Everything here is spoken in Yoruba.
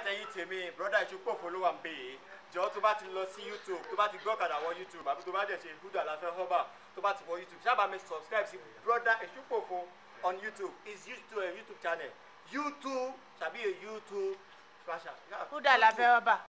àtẹ̀yìn tèmi broda ìṣúpọ̀fọ́ ló wà ń bè é jọ tó bá ti lọ sí youtube tó bá ti gbọ́ kàdà wọ youtube àbí tó bá dẹ̀ ṣe gúdà láfẹ́ họ́bà tó bá ti wọ youtube ṣáàbà mi subscribe sí broda ìṣúpọ̀fọ̀ on youtube is youtube a youtube channel youtube tàbí a eh, youtube. gúdà láfẹ́ họ́bà.